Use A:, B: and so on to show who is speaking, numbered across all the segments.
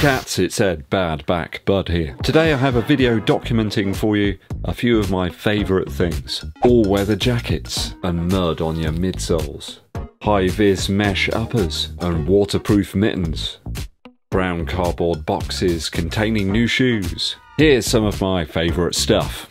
A: cats, it's Ed Bad Back Bud here. Today I have a video documenting for you a few of my favourite things. All-weather jackets and mud on your midsoles. High-vis mesh uppers and waterproof mittens. Brown cardboard boxes containing new shoes. Here's some of my favourite stuff.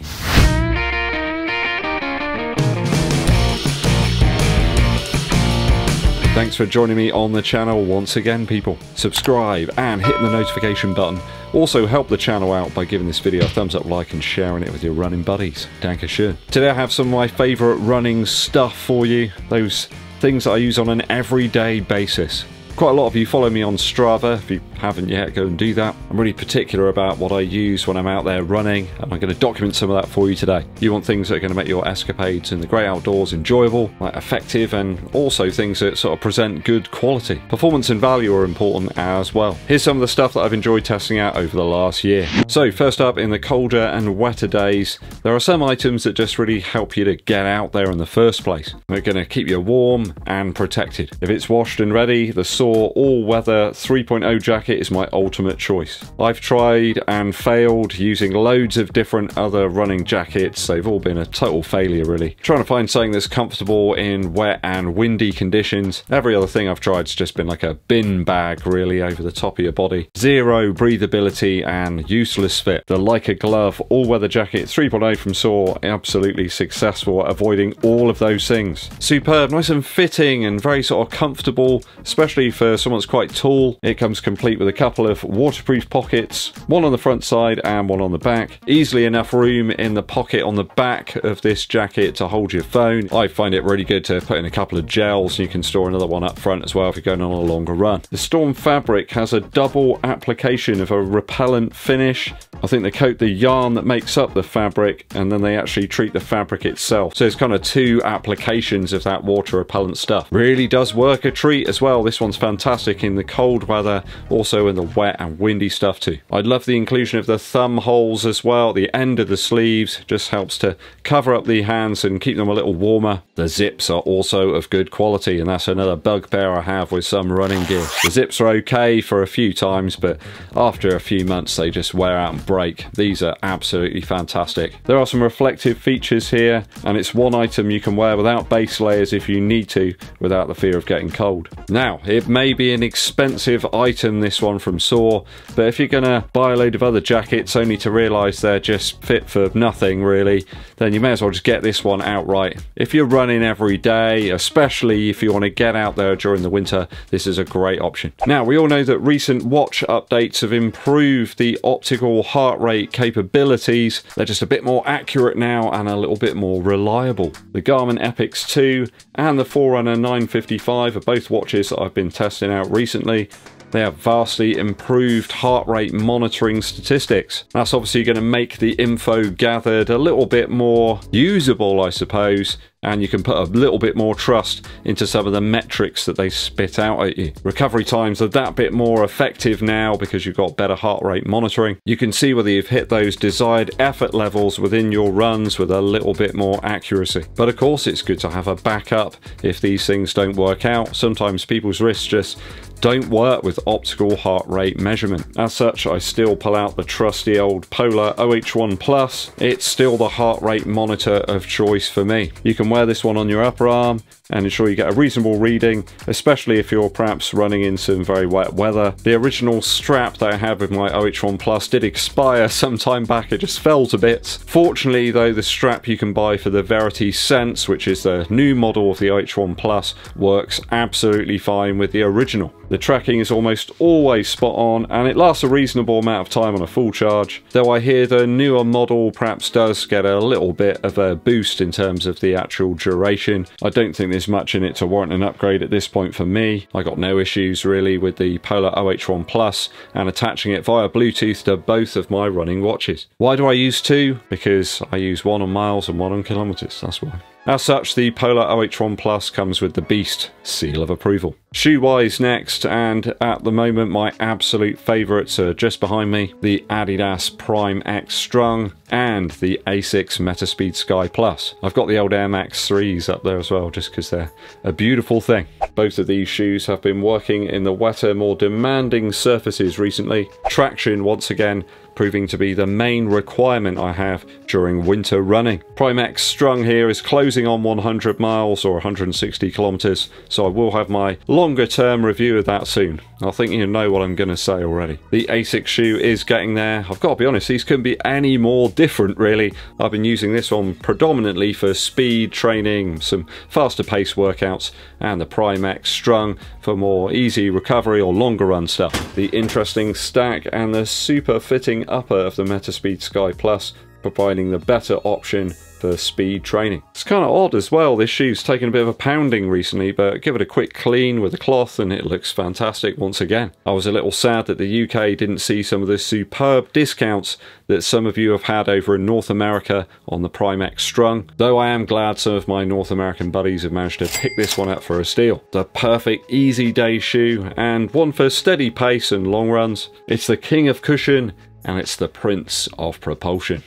A: Thanks for joining me on the channel once again, people. Subscribe and hit the notification button. Also, help the channel out by giving this video a thumbs up, like, and sharing it with your running buddies. Dankeschön. Today I have some of my favourite running stuff for you. Those things that I use on an everyday basis. Quite a lot of you follow me on Strava. If you haven't yet, go and do that. I'm really particular about what I use when I'm out there running, and I'm going to document some of that for you today. You want things that are going to make your escapades in the great outdoors enjoyable, like effective, and also things that sort of present good quality. Performance and value are important as well. Here's some of the stuff that I've enjoyed testing out over the last year. So, first up, in the colder and wetter days, there are some items that just really help you to get out there in the first place. They're going to keep you warm and protected. If it's washed and ready, the all-weather 3.0 jacket is my ultimate choice. I've tried and failed using loads of different other running jackets. They've all been a total failure really. Trying to find something that's comfortable in wet and windy conditions. Every other thing I've tried's just been like a bin bag really over the top of your body. Zero breathability and useless fit. The Leica Glove all-weather jacket 3.0 from Soar absolutely successful at avoiding all of those things. Superb, nice and fitting and very sort of comfortable, especially for someone quite tall. It comes complete with a couple of waterproof pockets, one on the front side and one on the back. Easily enough room in the pocket on the back of this jacket to hold your phone. I find it really good to put in a couple of gels. You can store another one up front as well if you're going on a longer run. The Storm fabric has a double application of a repellent finish. I think they coat the yarn that makes up the fabric and then they actually treat the fabric itself. So it's kind of two applications of that water repellent stuff. Really does work a treat as well. This one's fantastic in the cold weather, also in the wet and windy stuff too. I love the inclusion of the thumb holes as well, the end of the sleeves, just helps to cover up the hands and keep them a little warmer. The zips are also of good quality and that's another bugbear I have with some running gear. The zips are okay for a few times, but after a few months they just wear out and break. These are absolutely fantastic. There are some reflective features here and it's one item you can wear without base layers if you need to without the fear of getting cold. Now, it may be an expensive item, this one from Soar, but if you're gonna buy a load of other jackets only to realise they're just fit for nothing really, then you may as well just get this one outright. If you're running every day, especially if you want to get out there during the winter, this is a great option. Now, we all know that recent watch updates have improved the optical heart rate capabilities. They're just a bit more accurate now and a little bit more reliable. The Garmin Epix 2 and the Forerunner 955 are both watches that I've been testing out recently, they have vastly improved heart rate monitoring statistics. That's obviously going to make the info gathered a little bit more usable, I suppose, and you can put a little bit more trust into some of the metrics that they spit out at you. Recovery times are that bit more effective now because you've got better heart rate monitoring. You can see whether you've hit those desired effort levels within your runs with a little bit more accuracy. But of course, it's good to have a backup if these things don't work out. Sometimes people's wrists just don't work with optical heart rate measurement. As such, I still pull out the trusty old Polar OH1 Plus. It's still the heart rate monitor of choice for me. You can wear this one on your upper arm and ensure you get a reasonable reading, especially if you're perhaps running in some very wet weather. The original strap that I had with my OH1 Plus did expire some time back, it just fell to bits. Fortunately though, the strap you can buy for the Verity Sense, which is the new model of the OH1 Plus, works absolutely fine with the original. The tracking is almost always spot on and it lasts a reasonable amount of time on a full charge, though I hear the newer model perhaps does get a little bit of a boost in terms of the actual duration. I don't think there's much in it to warrant an upgrade at this point for me. I got no issues really with the Polar OH1 Plus and attaching it via Bluetooth to both of my running watches. Why do I use two? Because I use one on miles and one on kilometers, that's why. As such, the Polar OH1 Plus comes with the Beast seal of approval. Shoe-wise next, and at the moment my absolute favourites are just behind me, the Adidas Prime X Strung and the Asics Metaspeed Sky Plus. I've got the old Air Max 3s up there as well, just because they're a beautiful thing. Both of these shoes have been working in the wetter, more demanding surfaces recently. Traction, once again, proving to be the main requirement I have during winter running. Prime X Strung here is closing on 100 miles or 160 kilometers, so I will have my longer term review of that soon. I think you know what I'm going to say already. The ASIC shoe is getting there. I've got to be honest, these couldn't be any more different really. I've been using this one predominantly for speed training, some faster pace workouts, and the Prime X Strung for more easy recovery or longer run stuff. The interesting stack and the super fitting upper of the Metaspeed Sky Plus, providing the better option for speed training. It's kind of odd as well, this shoe's taken a bit of a pounding recently, but give it a quick clean with a cloth and it looks fantastic once again. I was a little sad that the UK didn't see some of the superb discounts that some of you have had over in North America on the Prime X Strung, though I am glad some of my North American buddies have managed to pick this one up for a steal. The perfect easy day shoe and one for steady pace and long runs. It's the king of cushion and it's the prince of propulsion.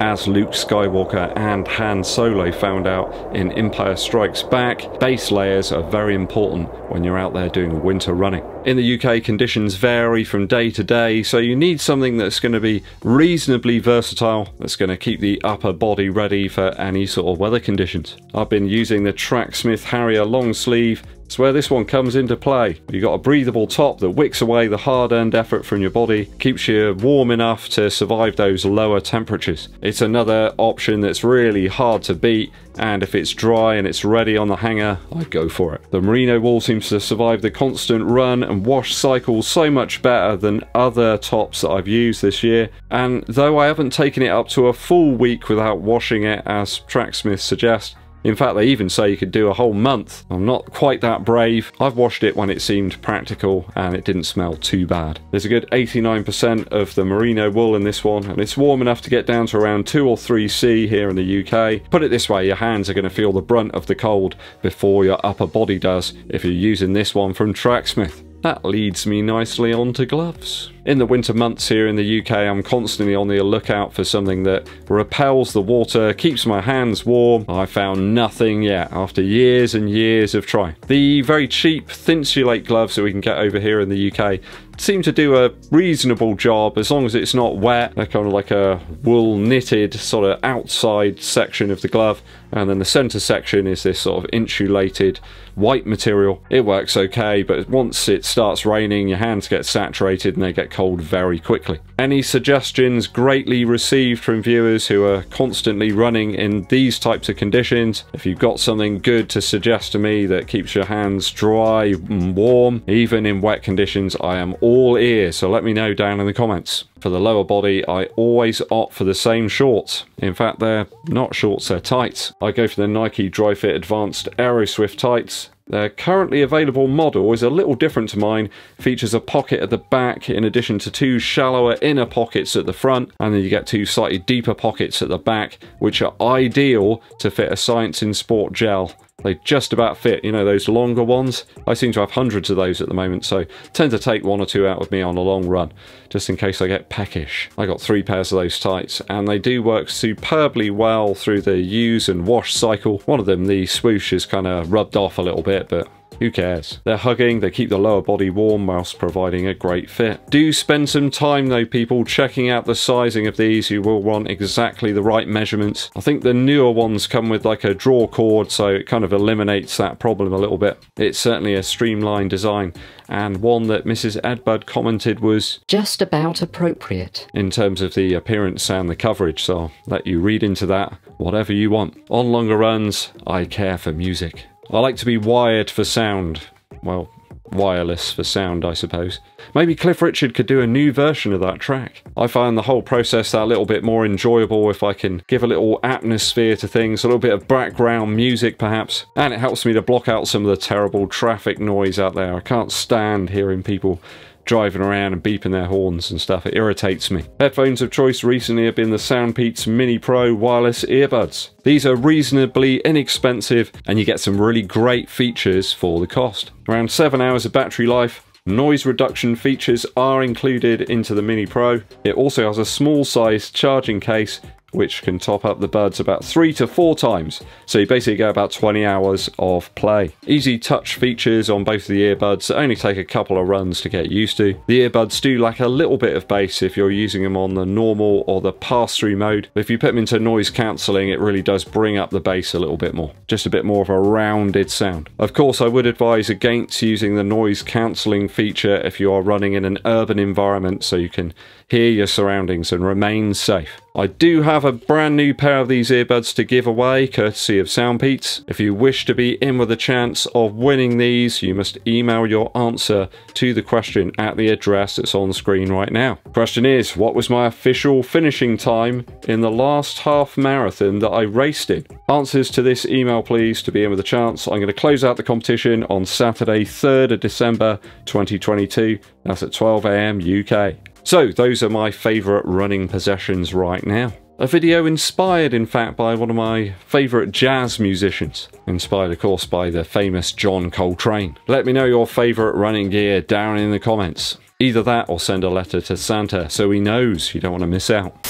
A: As Luke Skywalker and Han Solo found out in Empire Strikes Back, base layers are very important when you're out there doing winter running. In the UK, conditions vary from day to day, so you need something that's going to be reasonably versatile, that's going to keep the upper body ready for any sort of weather conditions. I've been using the Tracksmith Harrier long sleeve it's where this one comes into play. You've got a breathable top that wicks away the hard-earned effort from your body, keeps you warm enough to survive those lower temperatures. It's another option that's really hard to beat, and if it's dry and it's ready on the hanger, I go for it. The merino wool seems to survive the constant run and wash cycle so much better than other tops that I've used this year, and though I haven't taken it up to a full week without washing it as Tracksmith suggests, in fact, they even say you could do a whole month. I'm not quite that brave. I've washed it when it seemed practical and it didn't smell too bad. There's a good 89% of the merino wool in this one and it's warm enough to get down to around 2 or 3 C here in the UK. Put it this way, your hands are going to feel the brunt of the cold before your upper body does if you're using this one from Tracksmith. That leads me nicely on to gloves. In the winter months here in the UK, I'm constantly on the lookout for something that repels the water, keeps my hands warm. I found nothing yet after years and years of trying. The very cheap Thinsulate gloves that we can get over here in the UK seem to do a reasonable job as long as it's not wet. They're kind of like a wool knitted sort of outside section of the glove and then the center section is this sort of insulated white material. It works okay but once it starts raining your hands get saturated and they get cold very quickly. Any suggestions greatly received from viewers who are constantly running in these types of conditions. If you've got something good to suggest to me that keeps your hands dry and warm, even in wet conditions, I am all ears, so let me know down in the comments. For the lower body, I always opt for the same shorts. In fact, they're not shorts, they're tights. I go for the Nike Dri-FIT Advanced Aeroswift tights. Their currently available model is a little different to mine, features a pocket at the back in addition to two shallower inner pockets at the front, and then you get two slightly deeper pockets at the back, which are ideal to fit a Science in Sport gel. They just about fit, you know, those longer ones. I seem to have hundreds of those at the moment, so tend to take one or two out with me on a long run, just in case I get peckish. I got three pairs of those tights, and they do work superbly well through the use and wash cycle. One of them, the swoosh, is kind of rubbed off a little bit, but who cares? They're hugging, they keep the lower body warm whilst providing a great fit. Do spend some time though people checking out the sizing of these, you will want exactly the right measurements. I think the newer ones come with like a draw cord so it kind of eliminates that problem a little bit. It's certainly a streamlined design and one that Mrs. Edbud commented was
B: just about appropriate
A: in terms of the appearance and the coverage, so I'll let you read into that whatever you want. On longer runs, I care for music. I like to be wired for sound. Well, wireless for sound, I suppose. Maybe Cliff Richard could do a new version of that track. I find the whole process that little bit more enjoyable if I can give a little atmosphere to things, a little bit of background music perhaps, and it helps me to block out some of the terrible traffic noise out there. I can't stand hearing people driving around and beeping their horns and stuff. It irritates me. Headphones of choice recently have been the Soundpeats Mini Pro wireless earbuds. These are reasonably inexpensive and you get some really great features for the cost. Around 7 hours of battery life, Noise reduction features are included into the Mini Pro. It also has a small sized charging case which can top up the buds about three to four times. So you basically get about 20 hours of play. Easy touch features on both of the earbuds that only take a couple of runs to get used to. The earbuds do lack a little bit of bass if you're using them on the normal or the pass-through mode. But if you put them into noise cancelling, it really does bring up the bass a little bit more. Just a bit more of a rounded sound. Of course, I would advise against using the noise cancelling feature if you are running in an urban environment so you can hear your surroundings and remain safe. I do have a brand new pair of these earbuds to give away, courtesy of Soundpeats. If you wish to be in with a chance of winning these, you must email your answer to the question at the address that's on screen right now. Question is, what was my official finishing time in the last half marathon that I raced in? Answers to this email please to be in with a chance. I'm going to close out the competition on Saturday 3rd of December 2022. That's at 12am UK. So those are my favourite running possessions right now. A video inspired, in fact, by one of my favourite jazz musicians. Inspired, of course, by the famous John Coltrane. Let me know your favourite running gear down in the comments. Either that or send a letter to Santa so he knows you don't want to miss out.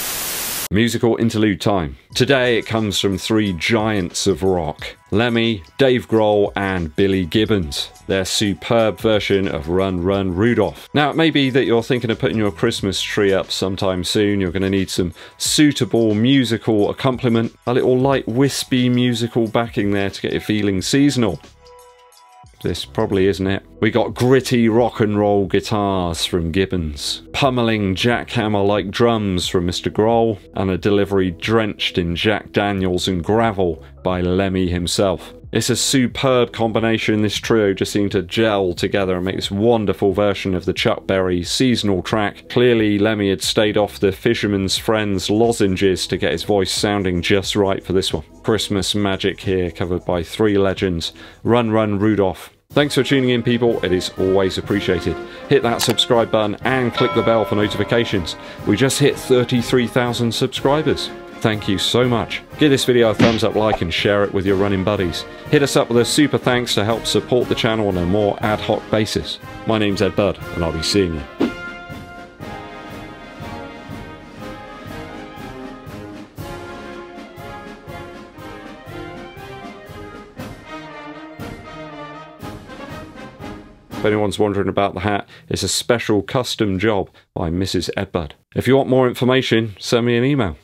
A: Musical interlude time. Today it comes from three giants of rock Lemmy, Dave Grohl, and Billy Gibbons. Their superb version of Run Run Rudolph. Now, it may be that you're thinking of putting your Christmas tree up sometime soon. You're going to need some suitable musical accompaniment, a little light, wispy musical backing there to get you feeling seasonal. This probably isn't it. We got gritty rock and roll guitars from Gibbons, pummeling jackhammer like drums from Mr. Grohl, and a delivery drenched in Jack Daniels and gravel by Lemmy himself. It's a superb combination. This trio just seemed to gel together and make this wonderful version of the Chuck Berry seasonal track. Clearly, Lemmy had stayed off the Fisherman's Friends lozenges to get his voice sounding just right for this one. Christmas magic here, covered by three legends Run Run Rudolph, Thanks for tuning in, people. It is always appreciated. Hit that subscribe button and click the bell for notifications. We just hit 33,000 subscribers. Thank you so much. Give this video a thumbs up, like, and share it with your running buddies. Hit us up with a super thanks to help support the channel on a more ad hoc basis. My name's Ed Bud, and I'll be seeing you. If anyone's wondering about the hat, it's a special custom job by Mrs. Edbud. If you want more information, send me an email.